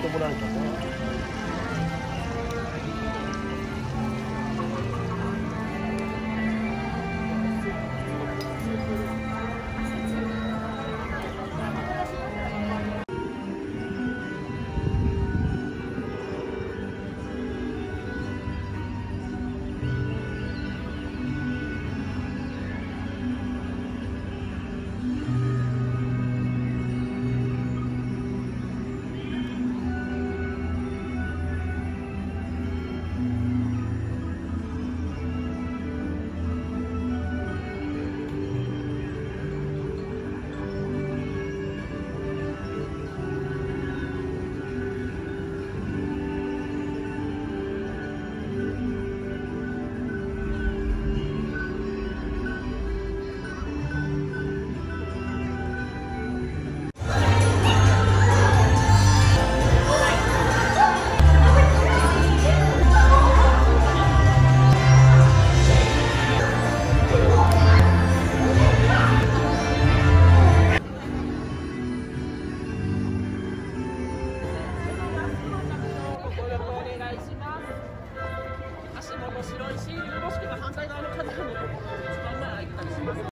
ってもらえた石よろしけれ反対側の方にもころに一番前空いてたりします。